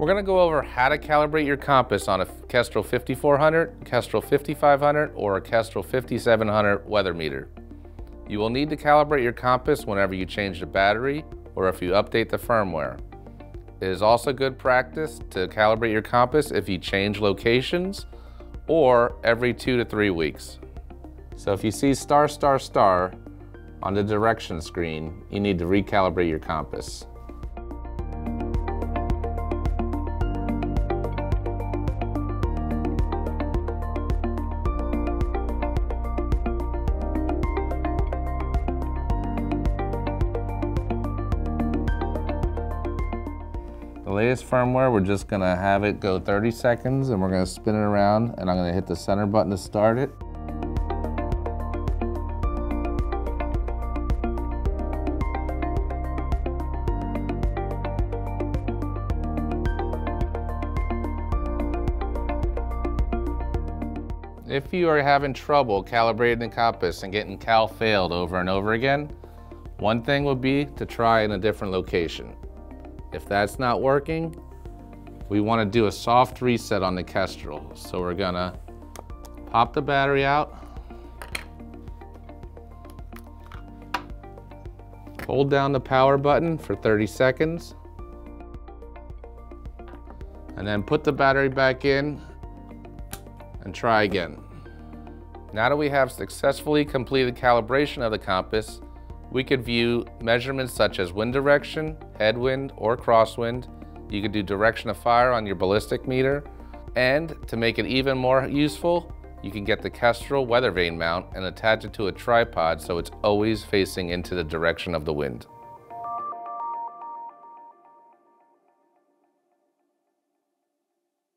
We're gonna go over how to calibrate your compass on a Kestrel 5400, Kestrel 5500, or a Kestrel 5700 weather meter. You will need to calibrate your compass whenever you change the battery or if you update the firmware. It is also good practice to calibrate your compass if you change locations or every two to three weeks. So if you see star, star, star on the direction screen, you need to recalibrate your compass. The latest firmware, we're just gonna have it go 30 seconds and we're gonna spin it around and I'm gonna hit the center button to start it. If you are having trouble calibrating the compass and getting cal failed over and over again, one thing would be to try in a different location. If that's not working, we want to do a soft reset on the Kestrel. So we're gonna pop the battery out, hold down the power button for 30 seconds, and then put the battery back in and try again. Now that we have successfully completed calibration of the compass, we could view measurements such as wind direction, headwind, or crosswind. You could do direction of fire on your ballistic meter. And to make it even more useful, you can get the Kestrel weather vane mount and attach it to a tripod so it's always facing into the direction of the wind.